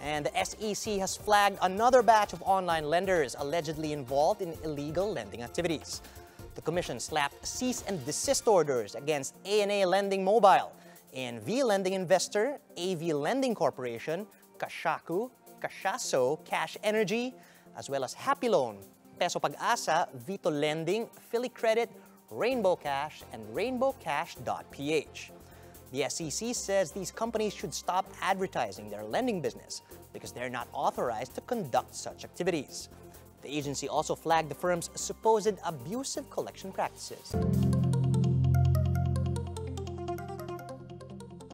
And the SEC has flagged another batch of online lenders allegedly involved in illegal lending activities. The Commission slapped cease and desist orders against ANA Lending Mobile, ANV Lending Investor, AV Lending Corporation, Kashaku, Kashaso, Cash Energy, as well as Happy Loan, Peso Pag-asa, Vito Lending, Philly Credit, Rainbow Cash, and RainbowCash.ph. The SEC says these companies should stop advertising their lending business because they're not authorized to conduct such activities. The agency also flagged the firm's supposed abusive collection practices.